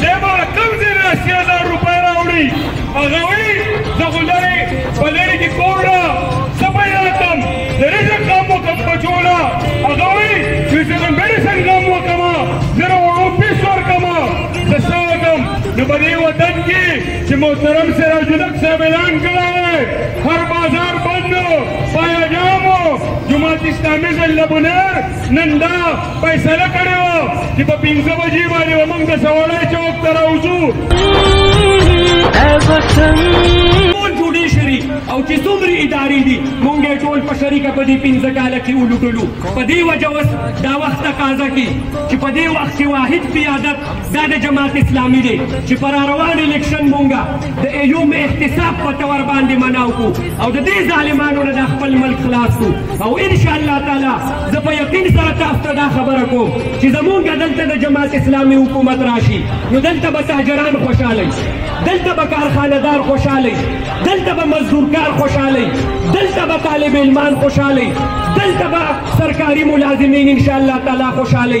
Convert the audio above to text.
زما کوم ځای نه اسی هزار روپۍ راوړي هغه وایي زه خو لرې په لرې کې کور نه څه پیدا کړم د رزق غم وکړم بچو نه هغه وایي چې زه د میډیسن غم وکړم زه د وړو پیس ورکړم زه څه وکړم نو په دې وطن کې چې محترم سراج الحق صاحب اعلان کړی دی هر بازار بند و پایګام و جماعت اسلامي ضلع بنیر نن دا فیصله کړې وه چې په پنځه بجې باندې به موږ د سوړی چوک ته راوځو ټول جوډیشري او چې څومره ادارې دي مونږ یې ټول په شریکه په دې پنځه کاله کې ولوټلو په دې وجه اوس دا وخت تقاضا کوي چې په دې وخت کې واحد قیادت دا د جماعت اسلامي دی چې پر روان الیکشن مونږه د ایوم احتساب په تور باندې مناو کو او د دې ظالمانو نه د خپل ملک خلاص کو او ان شاء الله تعالی زه په یقین سره تاسو ته دا خبره کوم چې زمونږ دلته د جماعت اسلامي حکومت راشي نو دلته به تاجران خوشاله دلته به کارخانهدار خوشاله دلته به مزدورکار خوشاله دلته به طالب علمان خوشاله دلته به سرکاري ملازمین ان شاء الله تعالی خوشاله